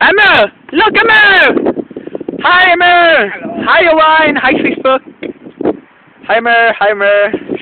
Emma Look, Emma! Hi, Emma! Hello. Hi, Owen! Hi, Facebook! Hi, Emma! Hi, Emma!